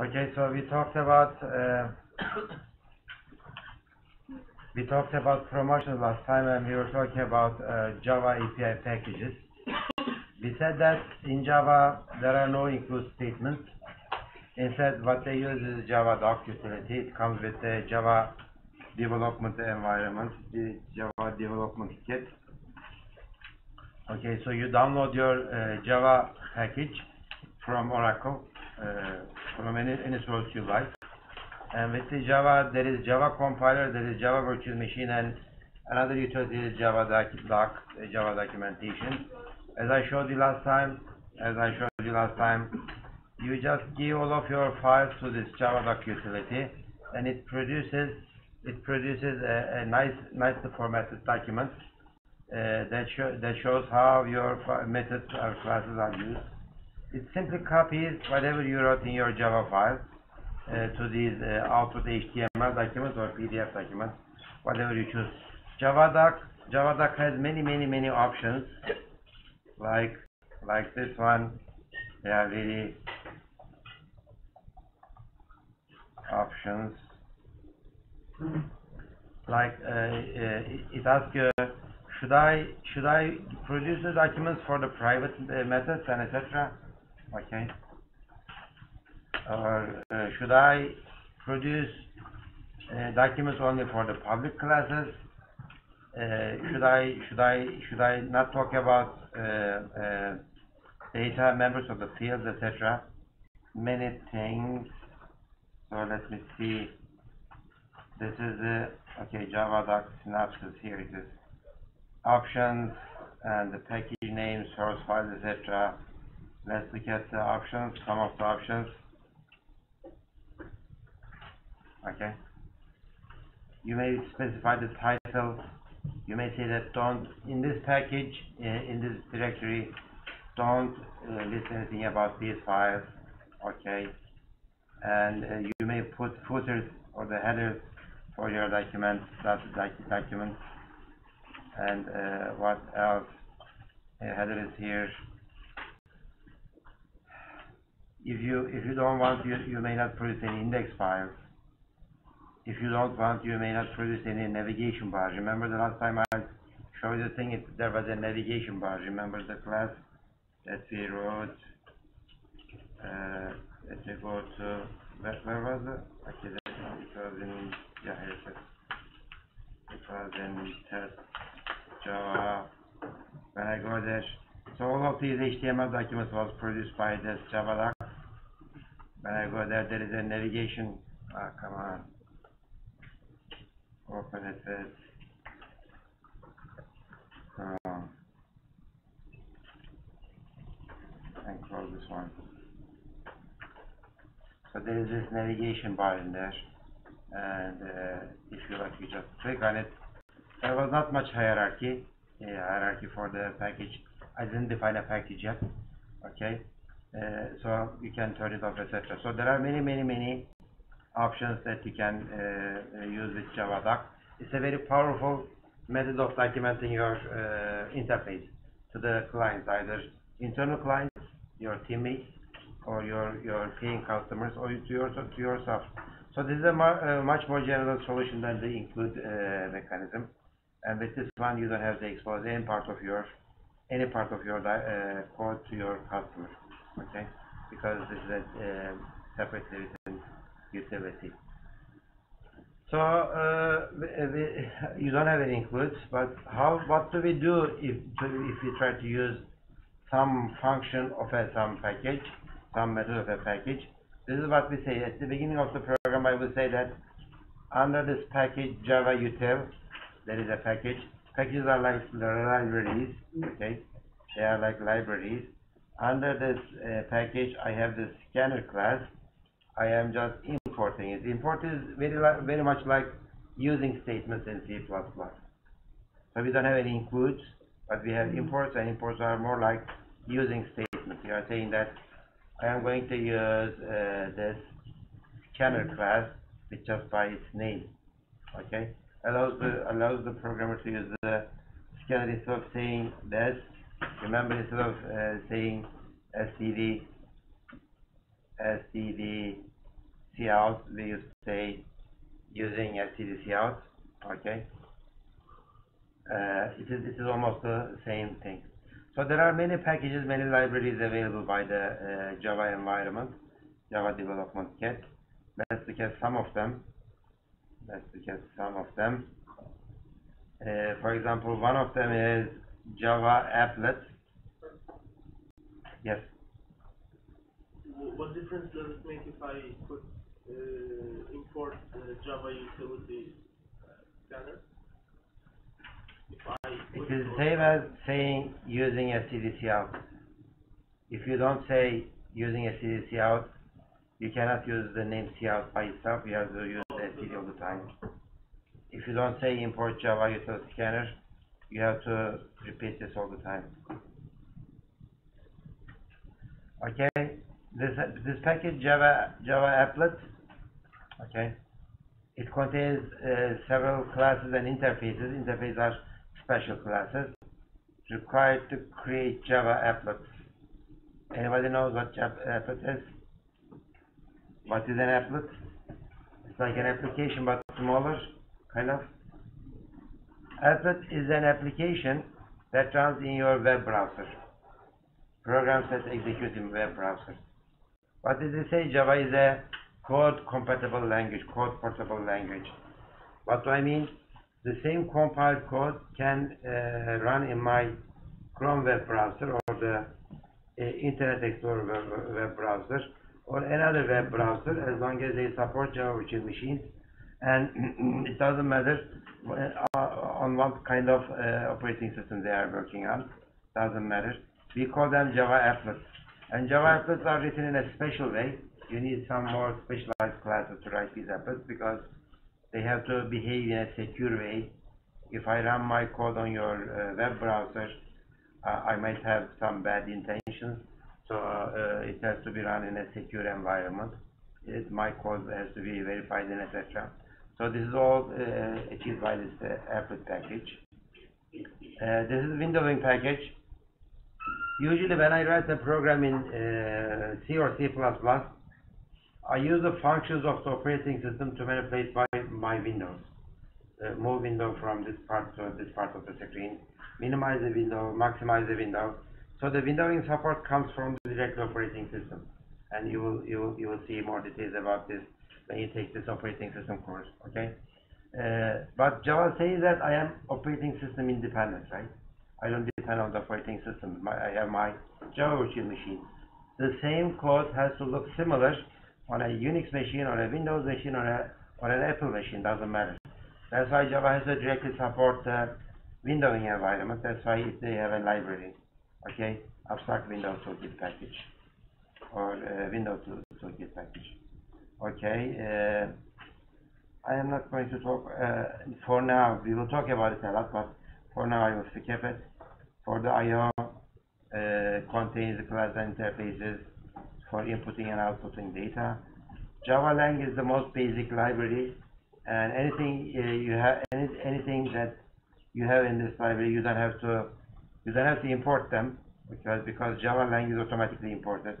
Okay, so we talked about uh, we talked about promotions last time, and we were talking about uh, Java API packages. We said that in Java there are no include statements. Instead, what they use is Java doc utility. It comes with the Java development environment, the Java development kit. Okay, so you download your uh, Java package from Oracle, uh, from any, source you like. And with the Java, there is Java compiler, there is Java virtual machine, and another utility is Java doc, doc uh, Java documentation. As I showed you last time, as I showed you last time, you just give all of your files to this Java doc utility, and it produces it produces a, a nice nicely formatted document uh, that show, that shows how your methods or classes are used. It simply copies whatever you wrote in your Java file uh, to these uh, output HTML documents or PDF documents, whatever you choose. JavaDoc, JavaDoc has many, many, many options, like like this one. They are very options. Like uh, uh, it it asks you, should I should I produce the documents for the private uh, methods and etc. Okay. Or uh, should I produce uh, documents only for the public classes? Uh, should I should I should I not talk about uh, uh, data members of the fields etc. Many things. So let me see. This is the okay Java doc synopsis. Here it is. Options and the package name, source file, etc. Let's look at the options. Some of the options. Okay. You may specify the title. You may say that don't in this package uh, in this directory don't uh, list anything about these files. Okay. And uh, you may put footers or the headers for your document, that doc document. And uh, what else? Uh, header is here. If you if you don't want, you you may not produce any index files. If you don't want, you may not produce any navigation bars. Remember the last time I showed you the thing, it, there was a navigation bar. Remember the class that we wrote? Uh, let me go to, where, where was it? Okay, that, it was in, yeah, it is. It was in test Java. When I go there, so all of these HTML documents was produced by this Java doc. When I go there, there is a navigation, ah, come on. Open it with Chrome. And close this one. So there is this navigation bar in there. And uh, if you like, you just click on it. There was not much hierarchy, uh, hierarchy for the package. I didn't define a package yet. Okay. Uh, so you can turn it off, etc. So there are many, many, many options that you can uh, use with JavaDoc. It's a very powerful method of documenting your uh, interface to the clients, either internal clients, your teammates, or your, your paying customers, or to, your, to yourself. So this is a uh, much more general solution than the include uh, mechanism. And with this one, you don't have to expose any part of your any part of your uh, code to your customer, okay? Because this is a separately written utility. So uh, we- we- you don't have any includes, but how? What do we do if to, if we try to use some function of a some package, some method of a package? This is what we say at the beginning of the program. I will say that under this package Java util, there is a package. Packages are like libraries, okay? They are like libraries. Under this uh, package, I have this scanner class. I am just importing it. Import is very very much like using statements in C++. So we don't have any includes, but we have imports, and imports are more like using statements. You are saying that I am going to use uh, this scanner class with just by its name. Okay, allows the allows the programmer to use the scanner instead of saying this. Remember, instead of uh, saying std, std cout, we use say using std cout. Okay. Uh, it is it is almost the same thing. So there are many packages, many libraries available by the uh, Java environment, Java Development Kit. Let's look at some of them. Let's look at some of them. Uh, for example, one of them is Java Applet. Yes. What difference does it make if I put uh, import uh, Java utility uh, scanner? If I It put same as saying using std out. If you don't say using std out, you cannot use the name cout by itself. You have to use std all the time. If you don't say import Java utility scanner, you have to repeat this all the time. Okay, this this package Java Java applet. Okay, it contains uh, several classes and interfaces. Interfaces are special classes required to create Java applets. Anybody knows what Java applet is? What is an applet? It's like an application but smaller, kind of. Applet is an application that runs in your web browser. Programs that execute in web browser. What does it say? Java is a code compatible language, code portable language. What do I mean? The same compiled code can uh, run in my Chrome web browser or the uh, Internet Explorer web, web browser or another web browser as long as they support Java virtual machines and it doesn't matter uh, on what kind of uh, operating system they are working on. Doesn't matter. We call them Java applets and Java applets are written in a special way. You need some more specialized classes to write these applets because they have to behave in a secure way. If I run my code on your uh, web browser uh, I might have some bad intentions. So uh, it has to be run in a secure environment. It, my code has to be verified and etc so this is all uh, achieved by this uh, applet package. Uh, this is windowing package. Usually when I write a program in uh, C or C++ I use the functions of the operating system to manipulate my, my windows. Uh, move window from this part to this part of the screen minimize the window maximize the window. So the windowing support comes from the direct operating system. And you will you will you will see more details about this when you take this operating system course okay? Uh, but Java says that I am operating system independent right? I don't depend on the operating system. My, I have my Java virtual machine. The same code has to look similar on a Unix machine or a Windows machine or a or an Apple machine doesn't matter. That's why Java has to directly support the windowing environment. That's why they have a library okay abstract window toolkit package or uh, window tool, toolkit package okay uh, I am not going to talk uh, for now we will talk about it a lot but for now I will skip it for the IO uh, contains the class interfaces for inputting and outputting data Java Lang is the most basic library and anything you have any, anything that you have in this library you don't have to you don't have to import them because because Java Lang is automatically imported.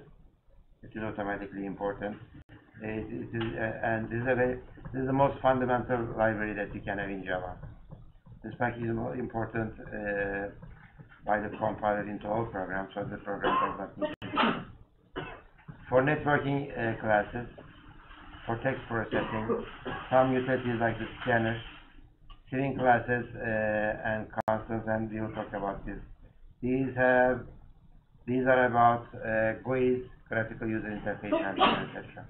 It is automatically important. Uh, and this is, a this is the most fundamental library that you can have in Java. This package is more important uh, by the compiler into all programs, so the program does not need. For networking uh, classes, for text processing, some utilities like the scanner, string classes uh, and constants, and we will talk about this. These have these are about uh, GUIs, graphical user interface, etc.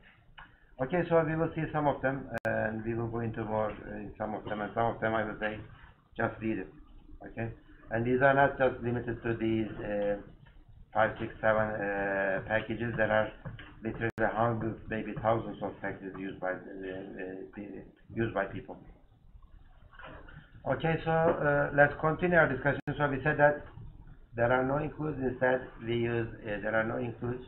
Okay, so we will see some of them, and we will go into more uh, in some of them, and some of them I will say just read it. Okay, and these are not just limited to these uh, five, six, seven uh, packages. There are literally hundreds, maybe thousands of packages used by uh, uh, used by people. Okay, so uh, let's continue our discussion. So we said that there are no includes. Instead, we use uh, there are no includes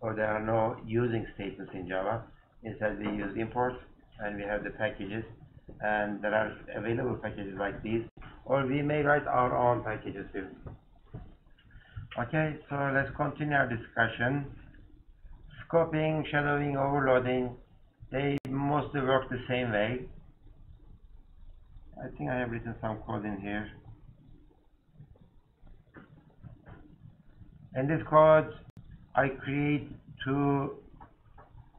or there are no using statements in Java. Instead, we use import and we have the packages and there are available packages like these or we may write our own packages too. Okay, so let's continue our discussion. Scoping, shadowing, overloading. they mostly work the same way. I think I have written some code in here. In this code, I create two,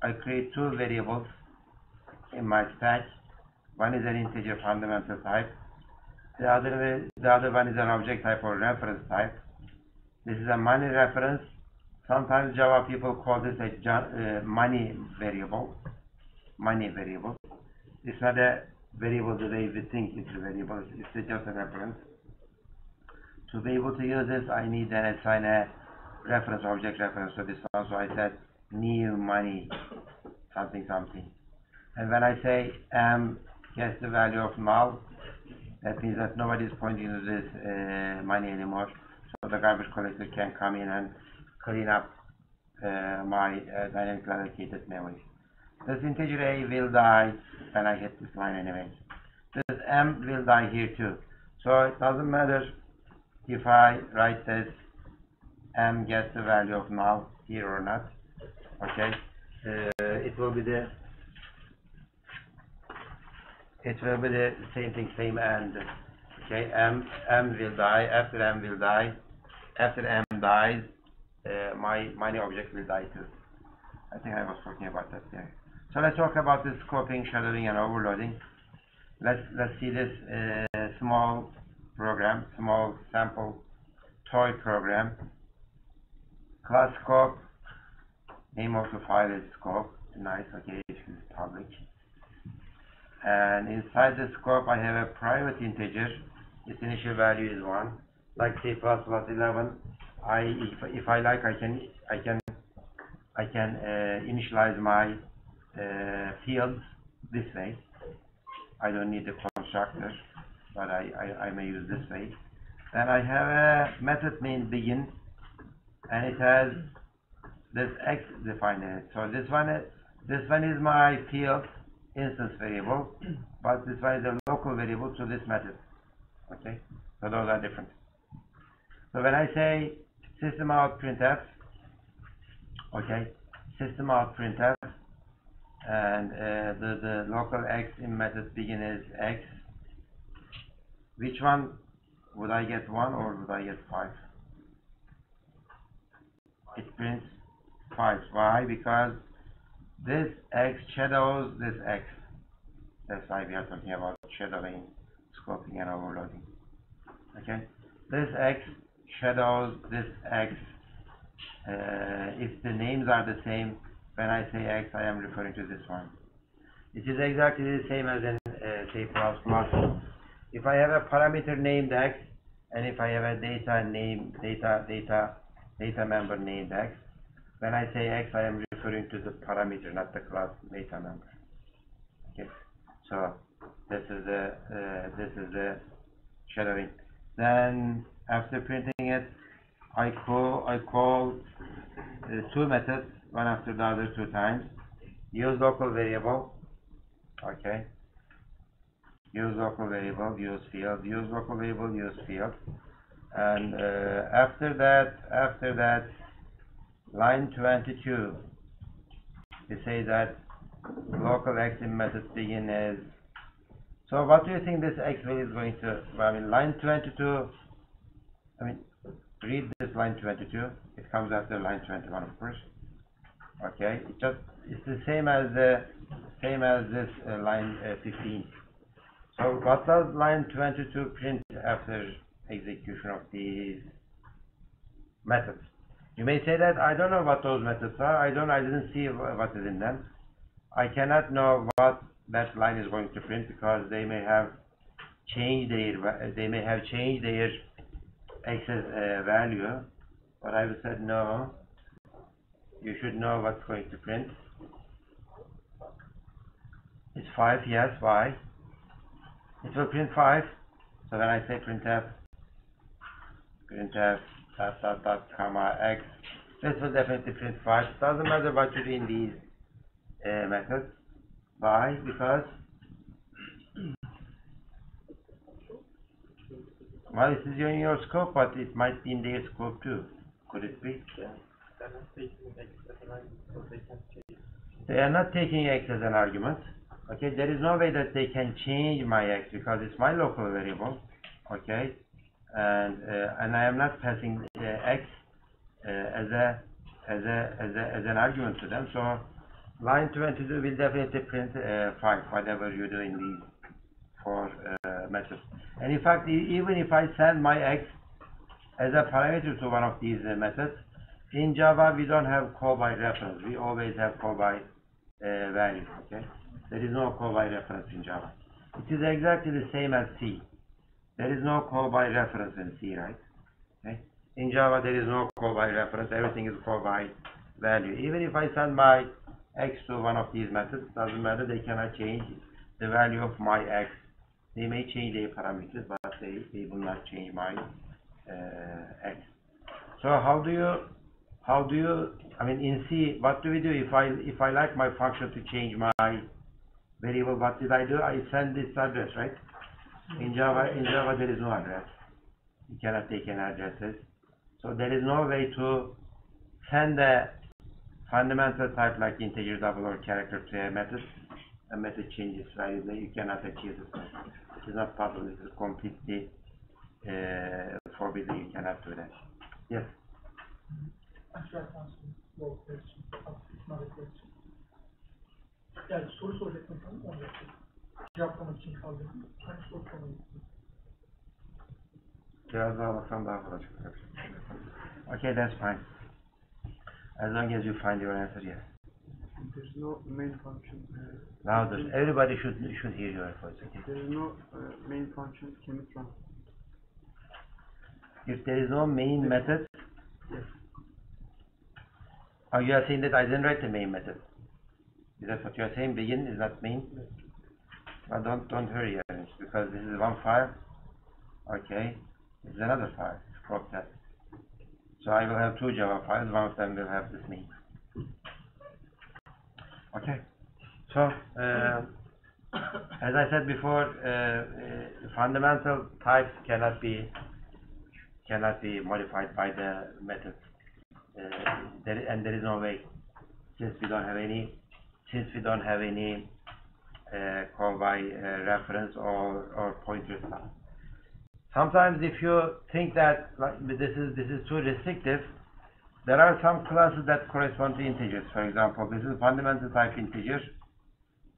I create two variables in my stack. One is an integer fundamental type. The other, the other one is an object type or reference type. This is a money reference. Sometimes Java people call this a uh, money variable. Money variable. It's not a variable the way we think it's a variable. It's just a reference. To be able to use this, I need to assign a reference object reference to this one. So I said new money something something. And when I say m gets the value of null, that means that nobody is pointing to this uh, money anymore. So the garbage collector can come in and clean up uh, my uh, dynamically allocated memory. This integer a will die when I hit this line anyway. This m will die here too. So it doesn't matter if I write this m gets the value of null here or not. Okay, uh, it will be the it will be the same thing, same end. Okay, m m will die. After m will die, after m dies, uh, my my object will die too. I think I was talking about that there. So let's talk about the scoping, shadowing, and overloading. Let's let's see this uh, small program, small sample toy program. Class scope. Name of the file is scope. Nice. Okay, it is public and inside the scope I have a private integer its initial value is 1 like C++ 11 I if, if I like I can I can I can uh, initialize my uh, fields this way I don't need the constructor but I, I, I may use this way then I have a method named begin and it has this x defined in it so this one is this one is my field instance variable, but this one is a local variable to this method. Okay, so those are different. So when I say system out printf, okay, system out printf, and uh, the, the local x in method begin is x, which one would I get 1 or would I get 5? It prints 5. Why? Because this x shadows this x. That's why we are talking about shadowing, scoping, and overloading. Okay? This x shadows this x. Uh, if the names are the same, when I say x, I am referring to this one. It is exactly the same as in uh, C++. If I have a parameter named x, and if I have a data name, data, data, data member named x, when I say x, I am referring to the parameter, not the class data member. Okay, so this is the uh, this is the shadowing. Then after printing it, I call I call uh, two methods, one after the other two times. Use local variable. Okay. Use local variable, use field, use local variable, use field. And uh, after that, after that, line 22 we say that local in method begin is so what do you think this x is going to I mean line 22 I mean read this line 22 it comes after line 21 of course. Okay it just it's the same as the same as this uh, line uh, 15 so what does line 22 print after execution of these methods you may say that I don't know what those methods are. I don't. I didn't see what is in them. I cannot know what that line is going to print because they may have changed their they may have changed their excess uh, value. But I said no. You should know what's going to print. It's five. Yes. Why? It will print five. So when I say printf, printf dot dot dot comma x. This will definitely print 5. Doesn't matter what you do in these uh, methods. Why? Because well, this is in your scope, but it might be in their scope too. Could it be? Yeah. They're not taking extra line, so they can change. They are not taking x as an argument. Okay, there is no way that they can change my x because it's my local variable. Okay, and uh, and I am not passing x uh, as a as a as a as an argument to them. So line 22 will definitely print uh, 5, whatever you do in these four methods. And in fact, even if I send my x as a parameter to one of these methods, in Java we don't have call by reference. We always have call by value. Okay, there is no call by reference in Java. It is exactly the same as C. There is no call by reference in C, right? Okay. In Java there is no call by reference. Everything is call by value. Even if I send my x to one of these methods, doesn't matter. They cannot change the value of my x. They may change their parameters, but they, they will not change my uh, x. So how do you how do you I mean in C what do we do if I if I like my function to change my variable what did I do I send this address right in Java in Java there is no address you cannot take any addresses so there is no way to send a fundamental type like integer double or character to a method a method changes value you cannot achieve this it is not possible it is completely uh, forbidden you cannot do that. Yes. Yani soru soracaktım sana, onu yaptım. Cevaplamak için kaldırdım. Hani soru sormayı Biraz daha baksan daha kolay çıkacak. Okay, that's fine. As long as you find your answer, yes. There's no main function. Uh, Louder. Everybody should should hear your voice. Okay. there is no uh, main function. Can it run? If there is no main method, Yes. oh, you are saying that I didn't write the main method. Is that what you are saying? Begin is not main. Well, don't don't hurry, Ernest, because this is one file. Okay, this is another file. It's scope test. So I will have two Java files. One of them will have this main. Okay. So, uh, as I said before, uh, uh, fundamental types cannot be cannot be modified by the method. Uh, there, and there is no way, since we don't have any, since we don't have any call by uh, reference or, or pointer style. Sometimes if you think that like, this is this is too restrictive, there are some classes that correspond to integers. For example, this is fundamental type integer.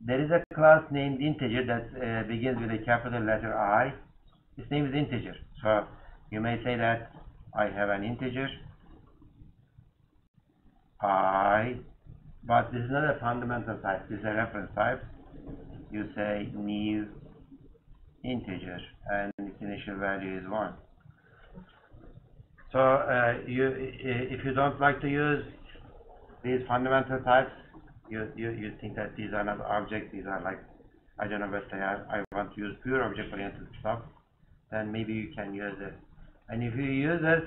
There is a class named integer that uh, begins with a capital letter I. Its name is integer. So you may say that I have an integer I, but this is not a fundamental type. This is a reference type. You say new integer, and its initial value is one. So uh, you, if you don't like to use these fundamental types, you, you, you think that these are not objects, these are like, I don't know what they are, I want to use pure object-oriented stuff, then maybe you can use it. And if you use it,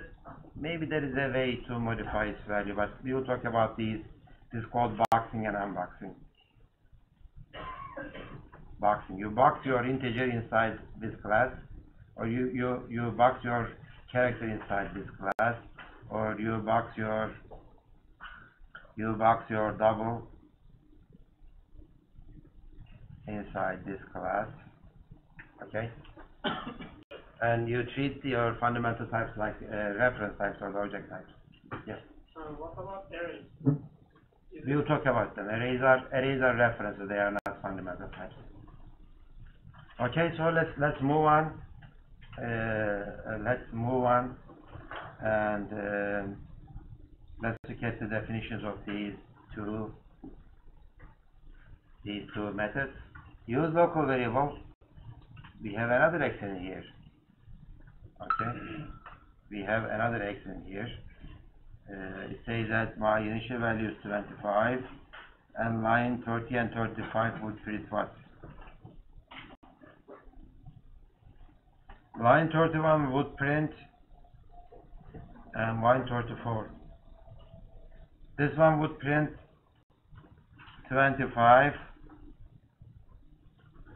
maybe there is a way to modify its value, but we will talk about these. This is called boxing and unboxing. Boxing. You box your integer inside this class, or you, you, you box your character inside this class, or you box your you box your double inside this class. Okay? and you treat your fundamental types like uh, reference types or object types. Yes. So what about arrays? Is We will talk about them. Arrays are arrays are references. They are not fundamental types. Okay, so let's let's move on. Uh, uh, let's move on, and um let's look at the definitions of these two these two methods. Use local variable. We have another x in here. Okay, we have another x in here. Uh, it says that my initial value is 25 and line 30 and 35 would print what? Line 31 would print and line 34. This one would print 25.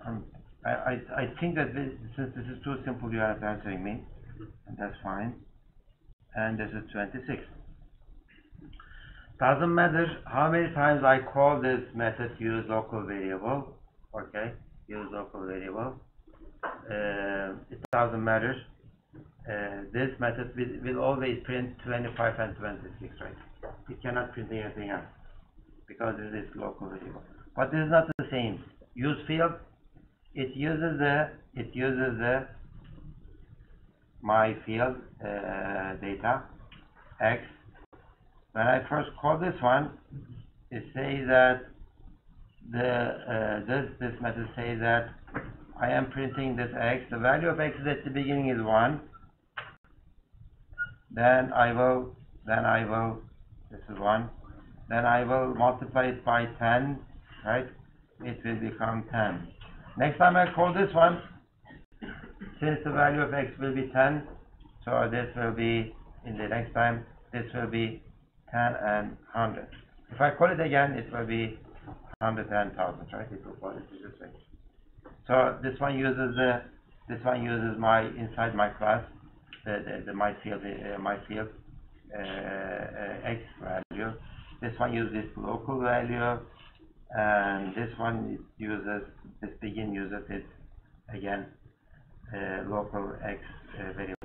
Um, I, I, I think that this, since this is too simple, you are answering me, and that's fine. And this is 26. Doesn't matter how many times I call this method use local variable, okay, use local variable, uh, it doesn't matter. Uh, this method will, will always print 25 and 26, right? It cannot print anything else because it is local variable. But is not the same. Use field, it uses the, it uses the my field uh, data x. When I first call this one, it says that the uh, this this method say that I am printing this x. The value of x at the beginning is one. Then I will then I will this is one. Then I will multiply it by ten, right? It will become ten. Next time I call this one, since the value of x will be 10, so this will be, in the next time, this will be 10 and 100. If I call it again, it will be 110,000, right? It will call it this way. So this one uses the, this one uses my, inside my class, the, the, the my field, uh, my field, uh, uh, x value. This one uses local value, and this one uses, this begin uses it, again, uh, local x uh, variable.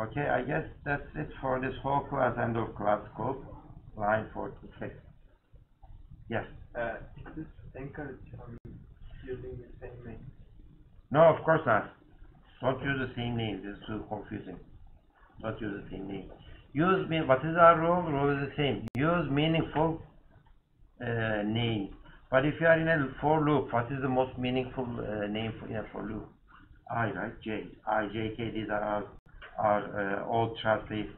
Okay, I guess that's it for this whole class end of class scope, line 46. Yes. Uh, is this encouraged on using the same name? No, of course not. Don't use the same name. This is too confusing. Don't use the same name. Use me. What is our rule? Rule is the same. Use meaningful uh, name. But if you are in a for loop, what is the most meaningful uh, name for, in a for loop? I, right? J. I, J, K. These are our, our uh, old Translate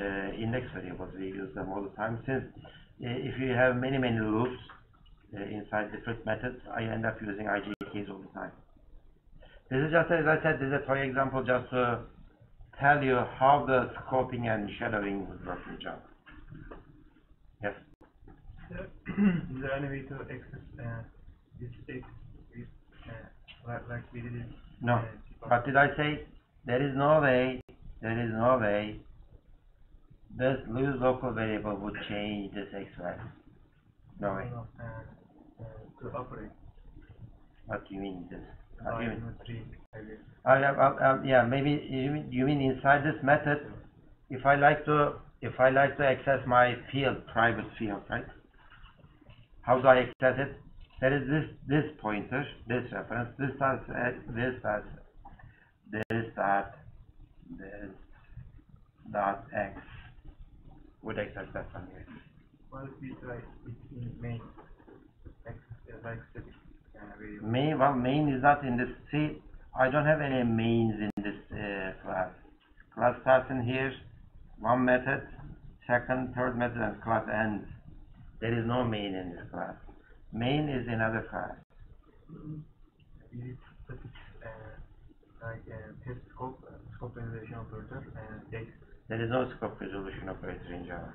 uh, index variables. We use them all the time. Since uh, if you have many, many loops uh, inside different methods, I end up using IJKs all the time. This is just, as I said, this is a toy example just to tell you how the scoping and shadowing would work in Java. Yes. Is there any way to access uh, this state with, uh, like, we did it? No. uh? What did I say? There is no way, there is no way this local variable would change this x value. No way. No, uh, uh, to operate. What do you mean this? What Uh, do you mean? in I guess. Uh, yeah, maybe you mean, you mean inside this method, if I like to, if I like to access my field, private field, right? How do I access it? There is this, this pointer, this reference, this uh, this does, this dot, this dot x would access that here. Well, it's like, it's in main, access, uh, like uh, variable. Main, well, main is not in this, see, I don't have any mains in this uh, class. Class starts in here, one method, second, third method, and class ends. There is no main in this class. Main is another class. We did static, uh, like, uh, test scope, uh, scope resolution operator, and takes There is no scope resolution operator in Java.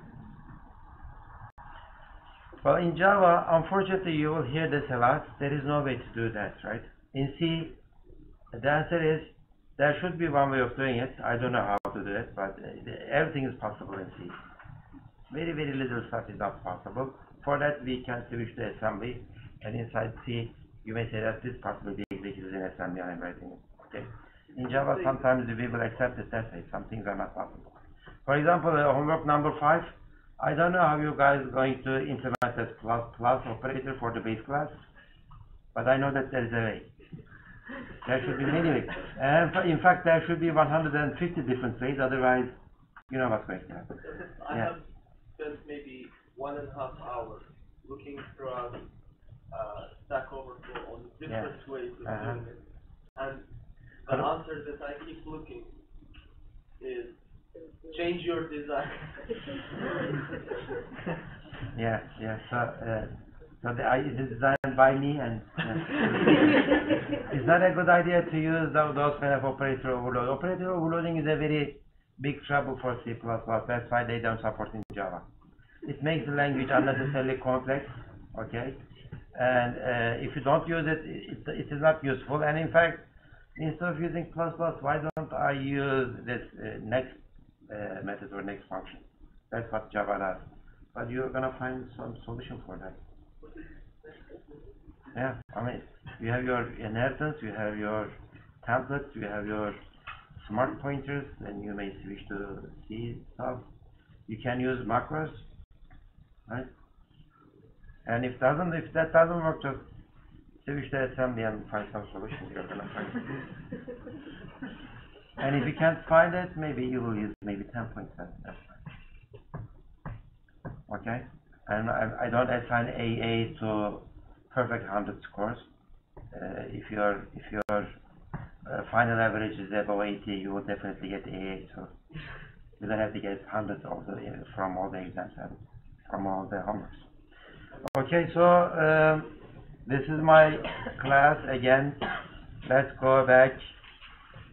Well, in Java, unfortunately, you will hear this a lot. There is no way to do that, right? In C, the answer is there should be one way of doing it. I don't know how to do it, but uh, everything is possible in C. Very, very little stuff is not possible. For that, we can switch to assembly, and inside C, you may say that this be executed in assembly I'm writing it. Okay. In Java, sometimes we will accept that way. Some things are not possible. For example, uh, homework number five. I don't know how you guys are going to implement that plus plus operator for the base class, but I know that there is a way. There should be many ways. And in fact, there should be 150 different ways. Otherwise, you know what's going to happen. I Yeah. have spent maybe one and a half hours looking throughout uh, Stack Overflow on different ways of Uh-huh. doing it. And the answer that I keep looking is change your design. Yeah, yeah. So, uh, so the, I, it is designed by me, and uh, it's not a good idea to use those, those kind of operator overload. Operator overloading is a very big trouble for C++. That's why they don't support in Java. It makes the language unnecessarily complex. Okay, and uh, if you don't use it, it, it is not useful. And in fact, instead of using plus plus, why don't I use this uh, next uh, method or next function? That's what Java does. but you're gonna find some solution for that. Yeah, I mean, you have your inheritance, you have your templates, you have your smart pointers, and you may switch to C stuff. You can use macros, right? And if doesn't, if that doesn't work, just switch to assembly and find some solution. It. And if you can't find it, maybe you will use maybe 10.7. That's fine. Okay? And I, I don't assign AA to perfect 100 scores. Uh, if your if your uh, final average is above 80, you will definitely get AA. So you don't have to get 100 of the, from all the exams and from all the homeworks. Okay, so um, this is my class again. Let's go back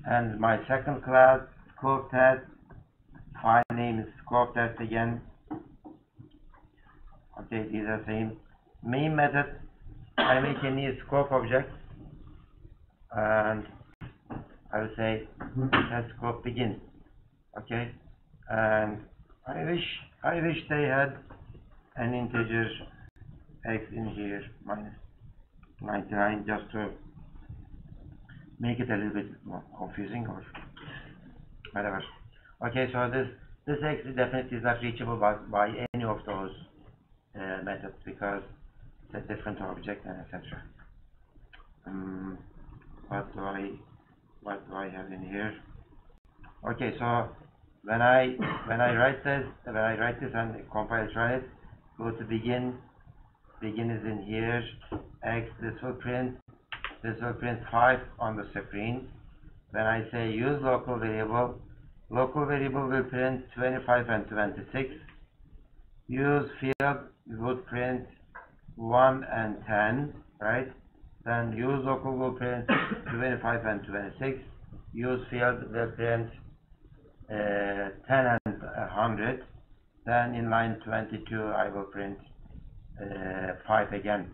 and my second class scope test file name is scope test again. Okay these are same. Main method I make a new scope object and I will say test scope begin. Okay? And I wish I wish they had an integer x in here minus 99 just to make it a little bit more confusing or whatever. Okay, so this this x definitely is not reachable by, by any of those uh, methods because it's a different object and etc. Um, what do I what do I have in here? Okay, so when I when I write this when I write this and compile try it, go to begin. Begin is in here. X this will print this will print 5 on the screen. When I say use local variable, local variable will print 25 and 26. Use field would print 1 and 10, right? Then use local will print 25 and 26. Use field will print uh, 10 and 100. Then in line 22 I will print uh, 5 again.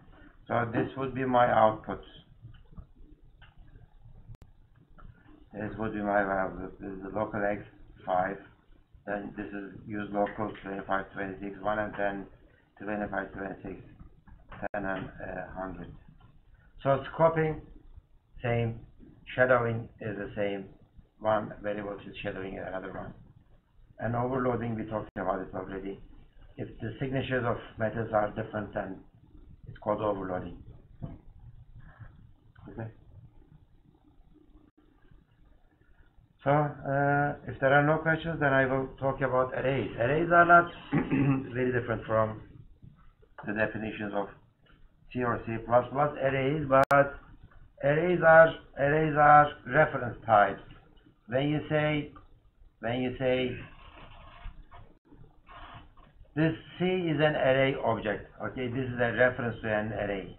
So this would be my outputs. This would be my value. This is the local x 5. Then this is use local 25, 26, 1 and 10, 25, 26, 10 and uh, 100. So scoping, same. Shadowing is the same. One variable is shadowing another one. And overloading, we talked about it already. If the signatures of methods are different, then it's called overloading. Okay. So, uh, if there are no questions, then I will talk about arrays. Arrays are not very different from the definitions of C or C++ Plus, arrays, but arrays are arrays are reference types. When you say when you say this C is an array object, okay, this is a reference to an array.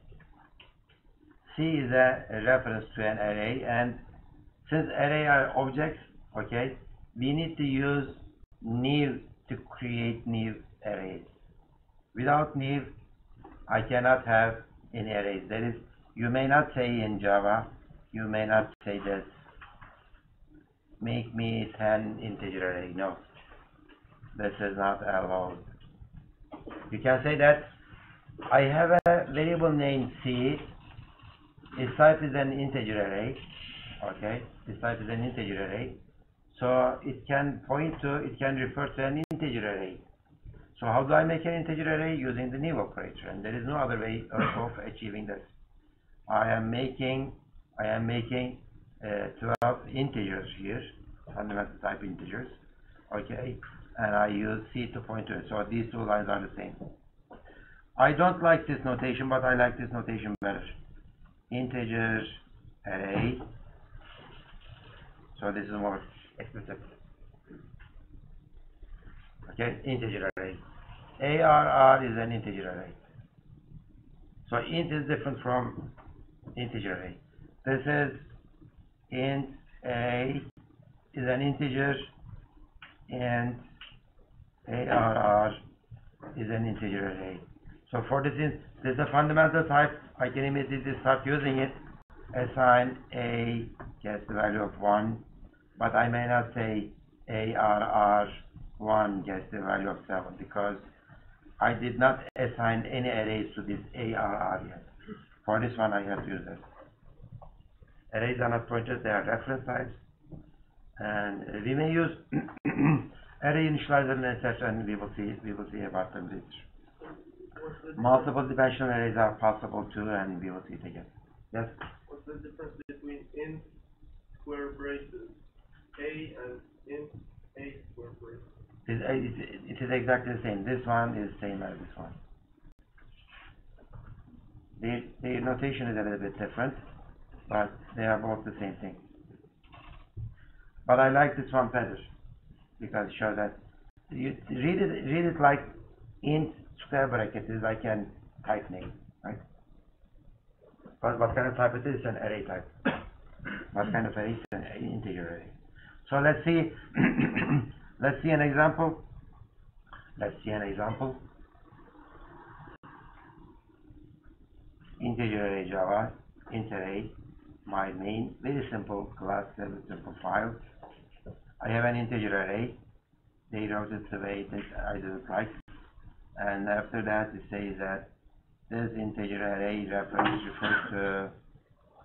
C is a, reference to an array, and since array are objects, okay, we need to use new to create new arrays. Without new, I cannot have any arrays. That is, you may not say in Java, you may not say this, make me 10 integer array. No, this is not allowed. You can say that I have a variable named C, its type is an integer array, okay, its type is an integer array, so it can point to, it can refer to an integer array. So how do I make an integer array? Using the new operator, and there is no other way of, achieving this. I am making, I am making uh, 12 integers here, fundamental type integers, okay, and I use C to point to it. So these two lines are the same. I don't like this notation, but I like this notation better. Integer array. So this is more explicit. Okay, integer array. ARR is an integer array. So int is different from integer array. This is int a is an integer and ARR is an integer array. So for this, in, this is a fundamental type. I can immediately start using it. Assign a gets the value of one, but I may not say ARR one gets the value of seven because I did not assign any arrays to this ARR yet. For this one, I have to use this. Arrays are not pointers, they are reference types. And uh, we may use and etc. and we will see, we will see about them later. Multiple dimensional arrays are possible too, and we will see it again. Yes? what's the difference between int square braces a and int a square braces? It, it, it is exactly the same. This one is same as this one. The, the notation is a little bit different, but they are both the same thing. But I like this one better because it shows that you read it read it like int square bracket is like an type name, right? But what kind of type it is? An array type. what kind of array? It's an integer array. So let's see let's see an example. Let's see an example. Integer array Java, int array, my main, very simple class, very simple file. I have an integer array. They wrote it the way that I didn't like. And after that it says that this integer array reference refers to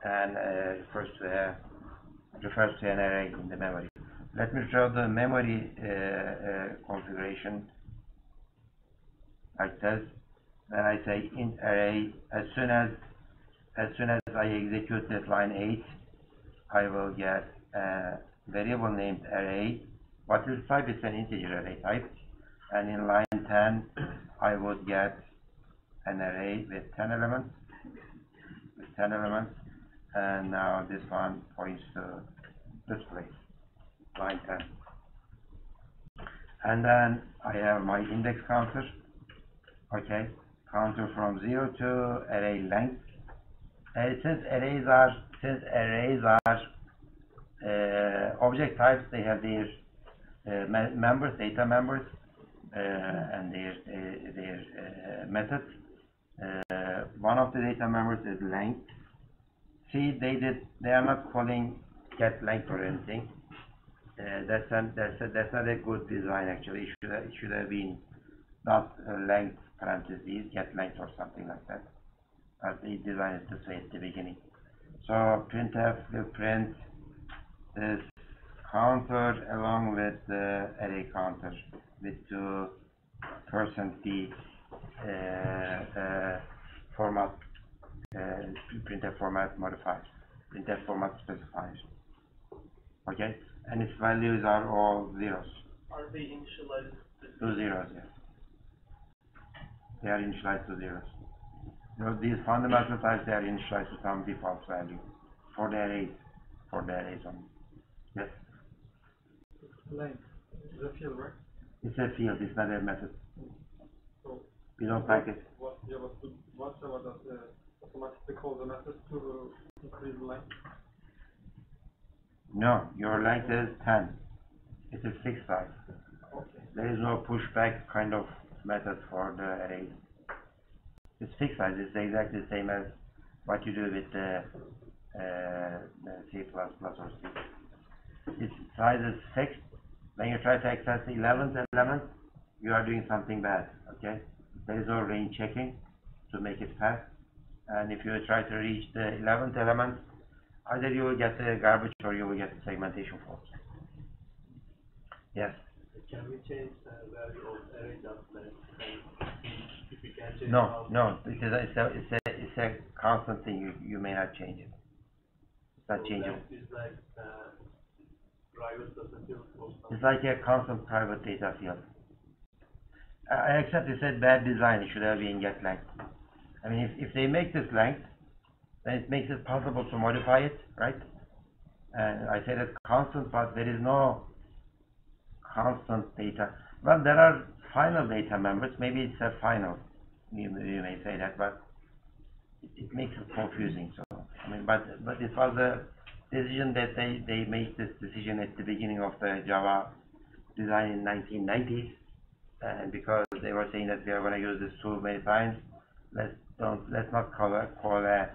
and uh, refers to a refers to an array in the memory. Let me show the memory uh, uh, configuration like this. Then I say int array. As soon as as soon as I execute this line 8, I will get a variable named array. What is type? It's an integer array type. And in line 10, I would get an array with 10 elements. With 10 elements. And now this one points to this place, line 10. And then I have my index counter. Okay, counter from 0 to array length. Uh, since arrays are since arrays are object types, they have their uh, members, data members, uh, and their uh, their uh, methods. Uh, one of the data members is length. See, they did they are not calling get length or anything. Uh, that's an, that's a, that's not a good design actually. It should have, it should have been not uh, length parentheses get length or something like that. But they designed it this way at the beginning. So printf will print this counter along with the array counter with two percent d uh, uh, format uh, printf format modifier printf format specifier okay? And its values are all zeros. Are they initialized? two zeros yeah they are initialized to zeros. Know, these fundamental types they are initialized to some default value for the arrays for the arrays only yes Length is a field, right? it's a field it's not a method So we don't like it what Java should, what Java does uh, automatically call the method to increase the length? no your length is 10 it is a fixed size Okay. There is no pushback kind of method for the arrays. It's fixed size. It's exactly the same as what you do with the, uh, the C++ or C. Its size is fixed. When you try to access the 11th element, you are doing something bad, okay? There is no range checking to make it fast. And if you try to reach the 11th element, either you will get the garbage or you will get the segmentation fault. Yes? Can we change the value of array dot length? If we can change No, how- no, because it's a, it's a, it's a constant thing, you, you may not change it. It's not so changeable. like, uh, private down. It's like a constant private data field. I, accept it's said bad design, it should have been get length. I mean, if, if they make this length, then it makes it possible to modify it, right? And I say that constant, but there is no constant data. Well, there are final data members, maybe it's a final, you, you may say that, but it, it makes it confusing, so, I mean, but, but it was a decision that they, they made this decision at the beginning of the Java design in 1990s, and because they were saying that we are gonna use this tool many times, let's don't, let's not call a, call a,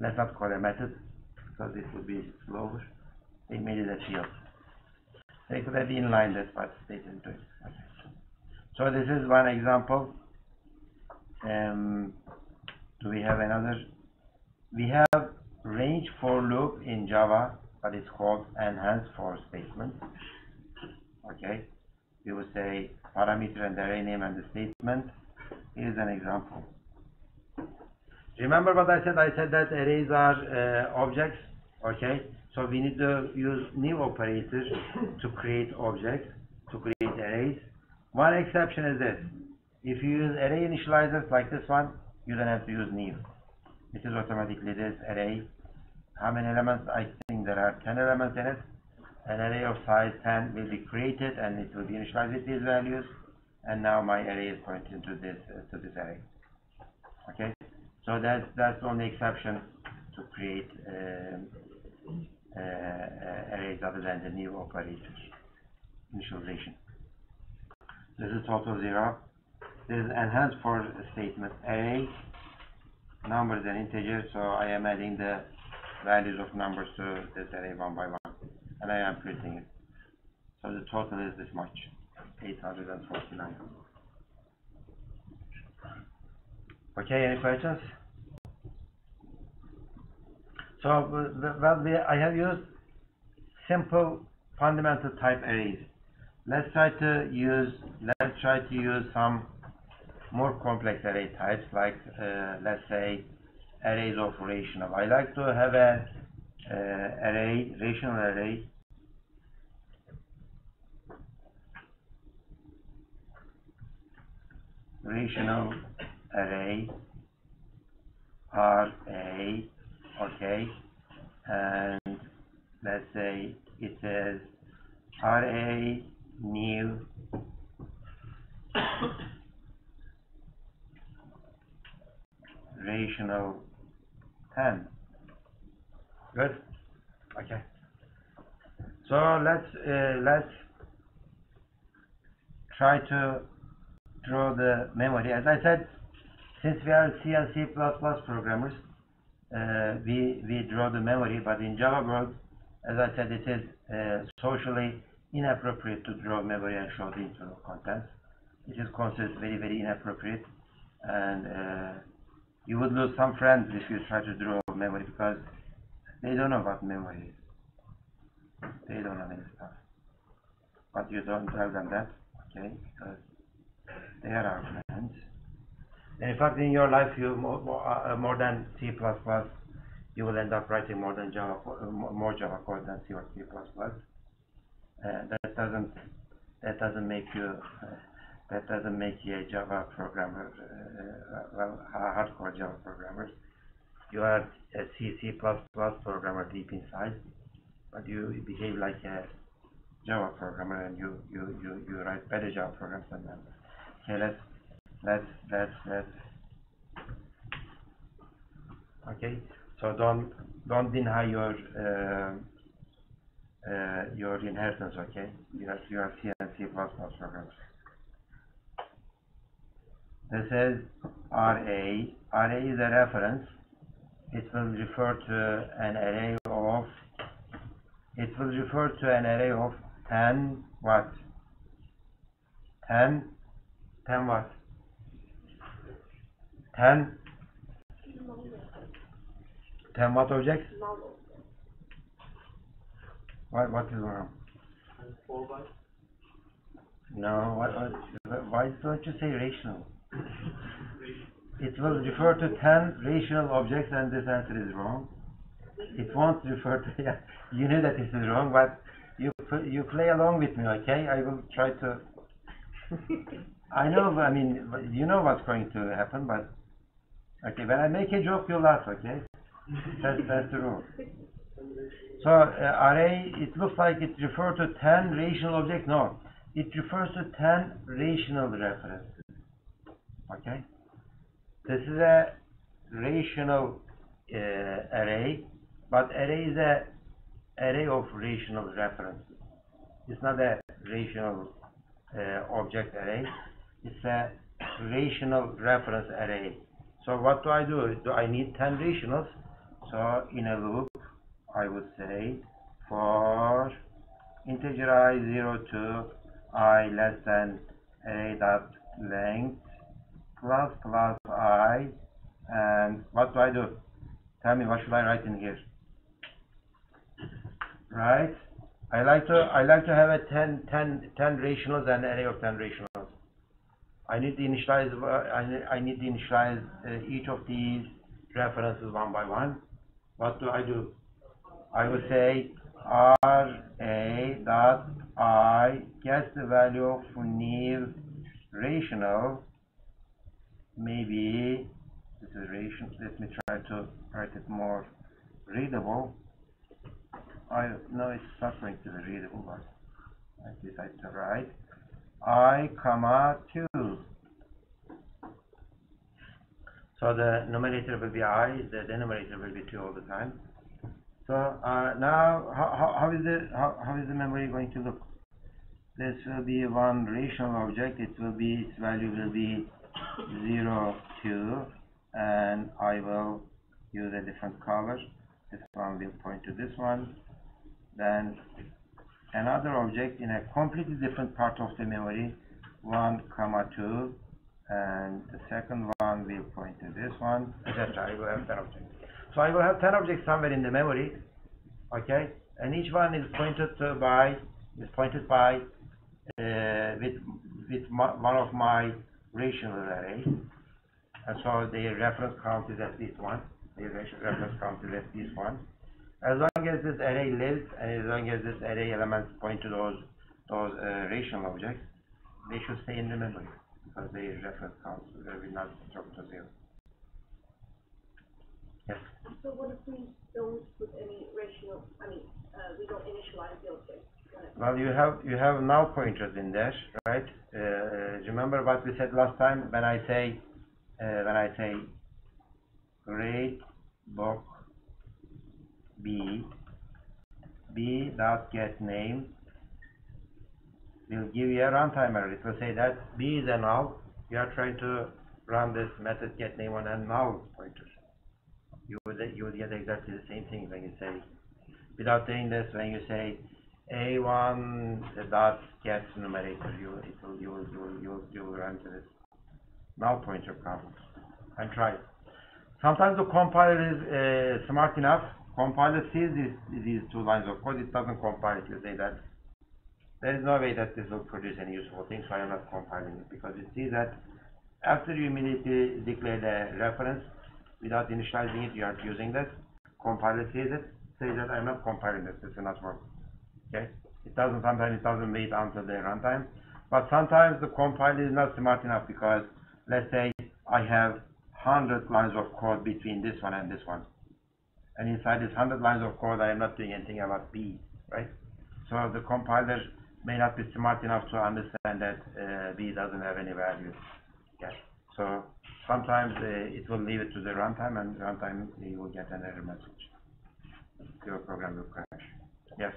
let's not call a method, because it would be slower. They made it a field. They could have inlined it, but they didn't do it. Okay. So this is one example. Um, do we have another? We have range for loop in Java, but it's called enhance for statement. Okay, we will say parameter and array name and the statement. Here's an example. Remember what I said? I said that arrays are uh, objects. Okay, so we need to use new operators to create objects, to create arrays. One exception is this. If you use array initializers like this one, you don't have to use new. It is automatically this array. How many elements? I think there are 10 elements in it. An array of size 10 will be created and it will be initialized with these values. And now my array is pointing to this uh, to this array. Okay, so that's that's the only exception to create uh, uh, arrays other than the new operator initialization. This is total zero. This is enhanced for statement array numbers and integers. So I am adding the values of numbers to this array one by one, and I am printing it. So the total is this much, 849. Okay, any questions? So, well, we, I have used simple fundamental type arrays. Let's try to use, let's try to use some more complex array types, like, uh, let's say, arrays of rational. I like to have a uh, array, rational array, rational array, array, okay, and let's say it says array new rational 10 good. Okay. So let's uh, let's try to draw the memory. As I said since we are C and C++ programmers uh, we we draw the memory but in Java world as I said it is uh, socially inappropriate to draw memory and show the internal contents. It is considered very very inappropriate and uh, you would lose some friends if you try to draw memory because they don't know what memory is. They don't know any stuff. But you don't tell them that, okay? Because they are our friends. And in fact, in your life, you more, more, uh, more than C++, plus you will end up writing more than Java, uh, more more Java code than C or C++. Uh, that doesn't that doesn't make you uh, that doesn't make you a Java programmer, uh, well, a hardcore Java programmer. You are a C, C++ programmer deep inside, but you behave like a Java programmer and you, you, you, you write better Java programs than them. Okay, let's, let's, let's, let's, okay, so don't, don't deny your, uh, uh, your inheritance, okay? You are, you are C and C++ programmers. This is RA. RA is a reference. It will refer to an array of, it will refer to an array of 10 what? 10, 10 what? 10, 10 what objects? What, what is wrong? No, what, what, why don't you say rational? It will refer to 10 rational objects and this answer is wrong. It won't refer to, yeah, you know that this is wrong, but you, you play along with me, okay? I will try to, I know, I mean, you know what's going to happen, but, okay, when I make a joke, you laugh, okay? That's, that's the rule. So, uh, array, it looks like it refers to 10 rational objects. No, it refers to 10 rational references. Okay? This is a rational uh, array, but array is a array of rational references. It's not a rational uh, object array. It's a rational reference array. So what do I do? Do I need 10 rationals? So in a loop, I would say for integer i 0 to i less than array dot length plus plus i, and what do I do? Tell me, what should I write in here? Right? I like to, I like to have a 10, 10, 10 rationals and array of 10 rationals. I need to initialize, I need, I need to initialize uh, each of these references one by one. What do I do? I would say r a dot i gets the value of new rational. Maybe this is ration. Let me try to write it more readable. I know it's going to be readable, but I decide to write i comma two. So the numerator will be i, the denominator will be two all the time. So uh, now, how, how, how is the how, how is the memory going to look? This will be one rational object. It will be its value will be zero two, and I will use a different color. This one will point to this one. Then another object in a completely different part of the memory, one comma two, and the second one will point to this one, etc. I will have 10 objects. So I will have 10 objects somewhere in the memory, okay, and each one is pointed to by, is pointed by, uh, with, with one of my rational arrays, and so the reference count is at least one, the reference count is at least one. As long as this array lives, and as long as this array elements point to those, those uh, rational objects, they should stay in the memory, because the reference counts will not drop to zero. Yes? So what if we don't put any rational, I mean, uh, we don't initialize the object? Well, you have, you have null pointers in there, right? Uh, remember what we said last time, when I say, uh, when I say grade book B, B dot get name will give you a runtime error. It will say that B is a null. You are trying to run this method get name on a null pointer. You would, you would get exactly the same thing when you say, without doing this, when you say a1 dot get numerator, you, it will, you will, you will, you will, you will run to this null pointer problem and try. Sometimes the compiler is uh, smart enough. Compiler sees these, these two lines of code. It doesn't compile it. You say that there is no way that this will produce any useful thing, so I am not compiling it because it sees that after you immediately declare the reference without initializing it, you are using that. Compiler sees it, says that I'm not compiling this. This will not work. Okay? It doesn't. Sometimes it doesn't wait until the runtime, but sometimes the compiler is not smart enough because let's say I have 100 lines of code between this one and this one. And inside this 100 lines of code, I am not doing anything about B, right? So the compiler may not be smart enough to understand that uh, B doesn't have any value. Okay. So sometimes uh, it will leave it to the runtime, and runtime you will get an error message. Your program will crash. Yes.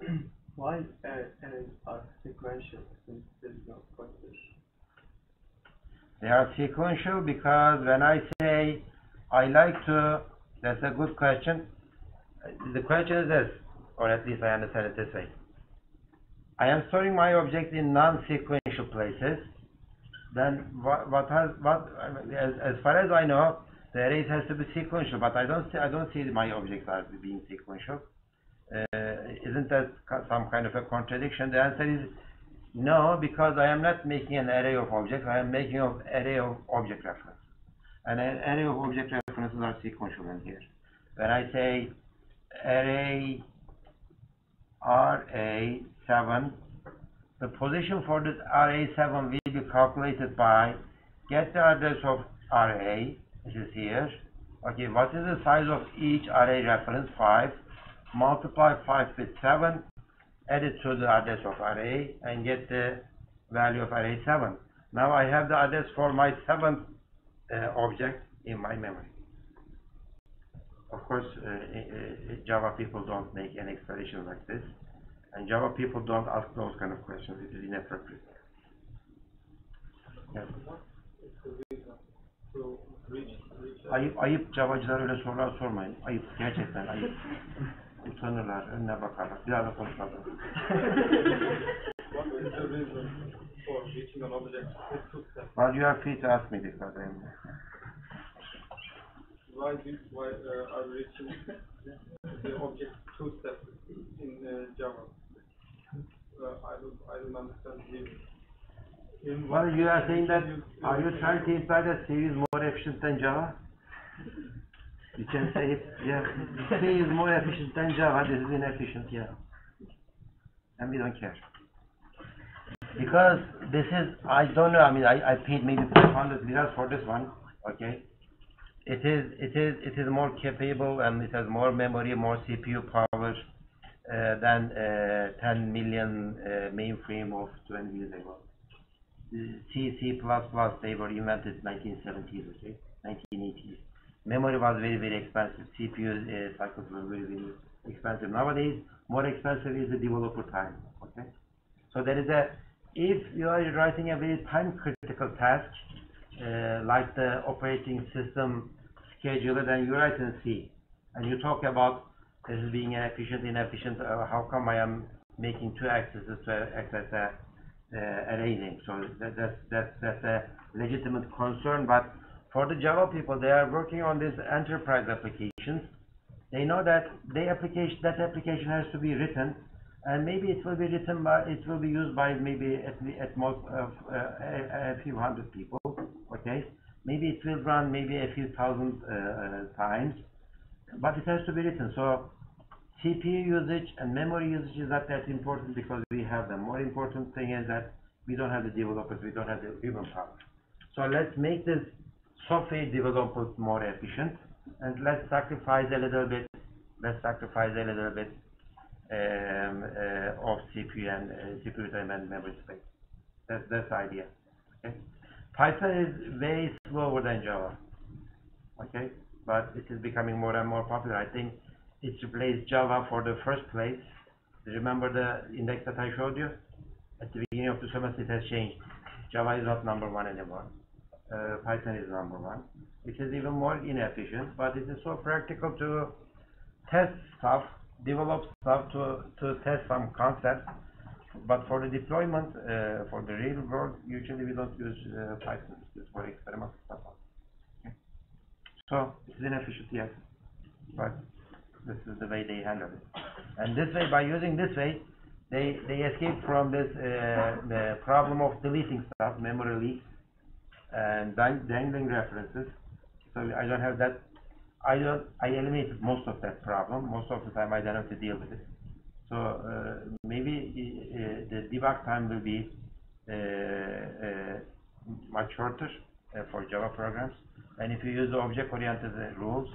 Why arrays are sequential since there is no? They are sequential because when I say I like to, that's a good question. The question is this, or at least I understand it this way. I am storing my object in non-sequential places. Then what, what has, what, as, as far as I know, the arrays has to be sequential, but I don't see, I don't see my objects as being sequential. Uh, isn't that some kind of a contradiction? The answer is no, because I am not making an array of objects, I am making an array of object references. And an array of object references are sequential in here. When I say array RA7, the position for this RA7 will be calculated by get the address of RA, which is here. Okay, what is the size of each array reference? 5. Multiply 5 with 7 add it to the address of array and get the value of array 7. Now I have the address for my seventh uh, object in my memory. Of course, uh, uh, uh, Java people don't make any explanation like this, and Java people don't ask those kind of questions. It is inappropriate. Yes. So reach reach Ayıp, ayıp Javacılar öyle sorular sormayın. Ayıp, gerçekten ayıp. Utanırlar, önüne bakarlar. Bir daha da konuşmazlar. the. Well, you are free to ask me I'm, Why do, why uh, are reaching the object two steps in uh, Java? Uh, I don't, I don't understand. In well, you are saying that, are you trying to imply that C is more efficient than Java? You can say it, yeah. C is more efficient than Java, this is inefficient, yeah. And we don't care. Because this is, I don't know, I mean, I, I paid maybe five hundred liras for this one, okay? It is, it is, it is more capable and it has more memory, more CPU power, uh, than, uh, ten million, uh, mainframe of twenty years ago. C, C++, they were invented nineteen seventies, okay, nineteen eighties. Memory was very, very expensive, CPU, uh, cycles were very, very expensive. Nowadays, more expensive is the developer time, okay? So there is a, if you are writing a very time critical task, uh, like the operating system scheduler, then you write in C. And you talk about this is being inefficient, inefficient, uh, how come I am making two accesses to access a, uh, array name? So that, that's, that's, that's a legitimate concern, but for the Java people, they are working on these enterprise applications. They know that the application, that application has to be written, and maybe it will be written by, it will be used by maybe at, at most of, uh, a, a few hundred people, okay? Maybe it will run maybe a few thousand, uh, uh, times, but it has to be written, so CPU usage and memory usage is not that important because we have the More important thing is that we don't have the developers, we don't have the human power. So let's make this software development more efficient and let's sacrifice a little bit, let's sacrifice a little bit um, uh, of CPU and uh, CPU time and memory space. That's, that's the idea. Okay? Python is way slower than Java. Okay? But it is becoming more and more popular. I think it's replaced Java for the first place. Remember the index that I showed you? At the beginning of the semester it has changed. Java is not number one anymore. Uh, Python is number one. It is even more inefficient, but it is so practical to test stuff, develop stuff to, to test some concepts. But for the deployment, uh, for the real world, usually we don't use uh, Python. It's for experimental stuff. Okay. So it's inefficient, yes, but this is the way they handle it. And this way, by using this way, they they escape from this uh, the problem of deleting stuff, memory leaks, and dangling references. So I don't have that. I don't. I eliminated most of that problem. Most of the time, I don't have to deal with it. So uh, maybe uh, the debug time will be uh, uh, much shorter uh, for Java programs. And if you use the object-oriented uh, rules,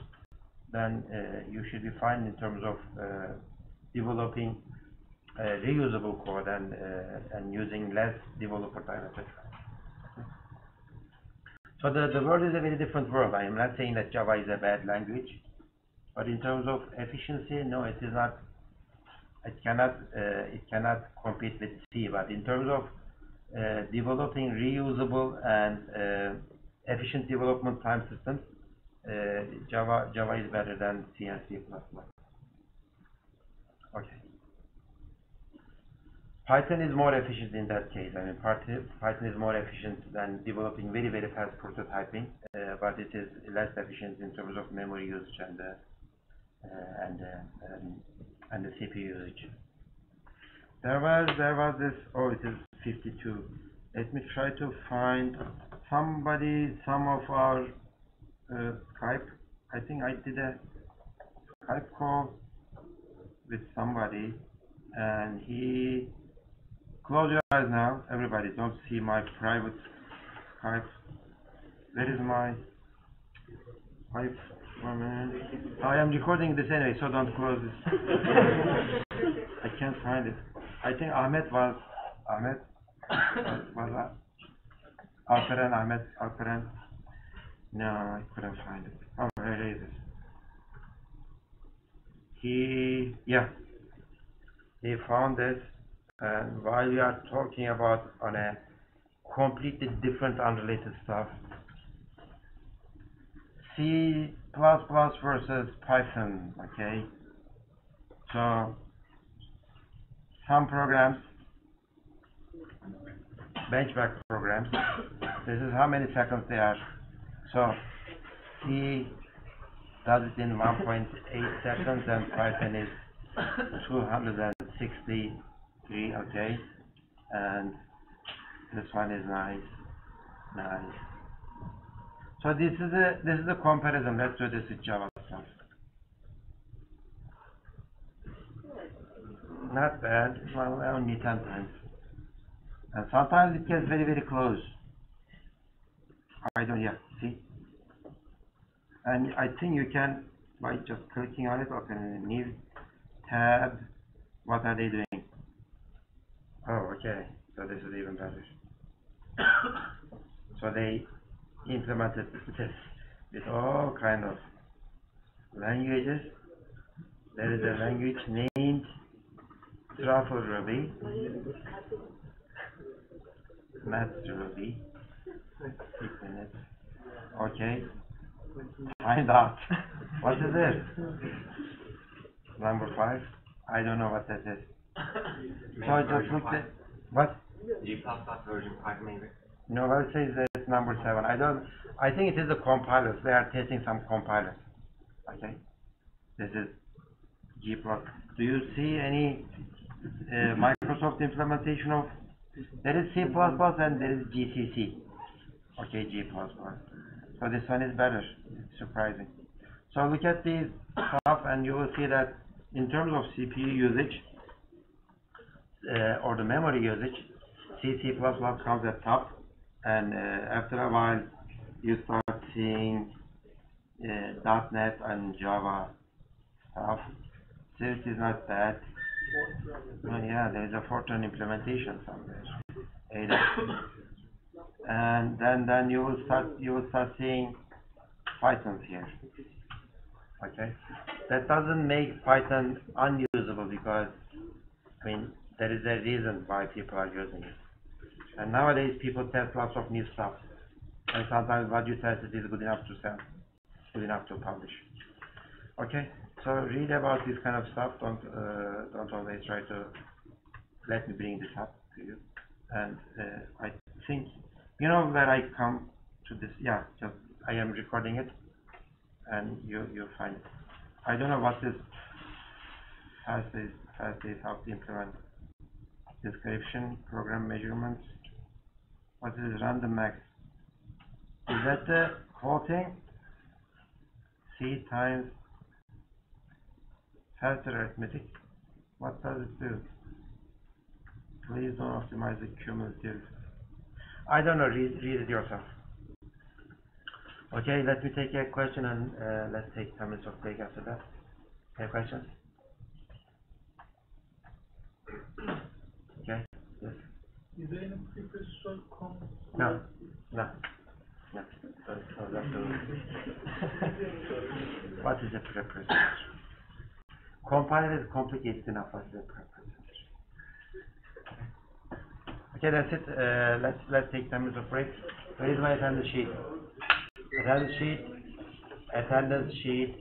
then uh, you should be fine in terms of uh, developing uh, reusable code and uh, and using less developer time, etc. So the, the world is a very different world. I am not saying that Java is a bad language, but in terms of efficiency, no, it is not. It cannot uh, it cannot compete with C. But in terms of uh, developing reusable and uh, efficient development time systems, uh, Java Java is better than C and C++. Okay. Python is more efficient in that case. I mean, Python is more efficient than developing very very fast prototyping, uh, but it is less efficient in terms of memory usage and uh, uh, and uh, um, and the CPU usage. There was there was this. Oh, it is 52. Let me try to find somebody, some of our uh, Skype. I think I did a Skype call with somebody, and he. Close your eyes now, everybody. Don't see my private Skype. Where is my Skype? One minute. I am recording this anyway, so don't close this. I can't find it. I think Ahmet was Ahmet was, Alperen Ahmet Alperen. No, I couldn't find it. Oh, here it is. He yeah. He found this, and while we are talking about on a completely different, unrelated stuff, C++ versus Python. Okay, so some programs benchmark programs. This is how many seconds they are. So C does it in 1.8 seconds and Python is 263, okay? And this one is nice, nice. So this is a this is a comparison. Let's do this with Java. Not bad. Well, only 10 times. And sometimes it gets very, very close. I don't, yeah, see? And I think you can, by just clicking on it, open a new tab. What are they doing? Oh, okay. So this is even better. so they implemented this with all kind of languages. There is a language named Truffle Ruby, Math Ruby. Six minutes. Okay. Find out. what is it? Number five? I don't know what that is. So I just looked at, what? G++ version 5 maybe. No, well, it say that it's number seven. I don't, I think it is the compilers. They are testing some compilers. Okay? This is G++. Do you see any uh, Microsoft implementation of, there is C++ and there is GCC. Okay, G++. So this one is better. It's surprising. So look at these stuff and you will see that in terms of CPU usage, uh, or the memory usage, C, C++ comes at top and uh, after a while you start seeing uh, .NET and Java stuff. So it is not bad. Oh yeah, there is a Fortran implementation somewhere. And then then you will start you will start seeing Python here. Okay? That doesn't make Python unusable because I mean there is a reason why people are using it. And nowadays people test lots of new stuff. And sometimes what you test is good enough to sell, good enough to publish. Okay, so read about this kind of stuff. Don't uh, don't always try to let me bring this up to you. And uh, I think you know where I come to this. Yeah, just I am recording it, and you you find it. I don't know what is fast is is how to implement description, program measurements. What is random max? Is that the whole thing? C times fast arithmetic. What does it do? Please don't optimize the cumulative. I don't know, read, read it yourself. Okay, let me take a question and uh, let's take 10 minutes of break after that. Any questions? Okay, yes. Is there any preprocessor com? No, no, no. So, so that's the- what is a preprocessor? Compiler is complicated enough as a preprocessor. Okay, that's it. Uh, let's let's take 10 minutes of break. Where is my attendance sheet? Attendance sheet. Attendance sheet.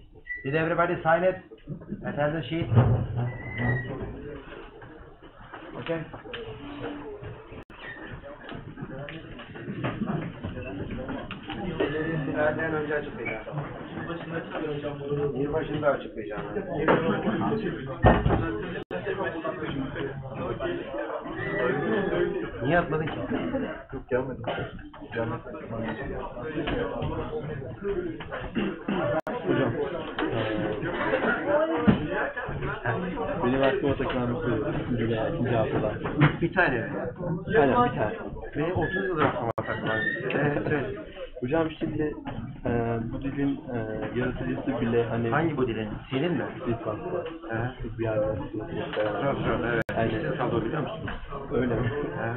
Did everybody sign it? Attendance sheet. Okay. Finalden önce açıklayacağım. Yılbaşında açıklayacağım. Niye atmadın ki? Yok gelmedi. Gelmedi. Hocam. eee, benim aklıma takılan bir soru. İkinci veya ikinci haftada. Bir tane? Aynen bir tane. Benim 30 yıldır aklıma takılan. Evet, evet. Hocam şimdi eee bu dilin eee yaratıcısı bile hani Hangi bu dilin? Senin mi? lisanslı. He. Bir yerde. Çok çok evet. Aynen. İşte sado biliyor musun? Öyle mi? He.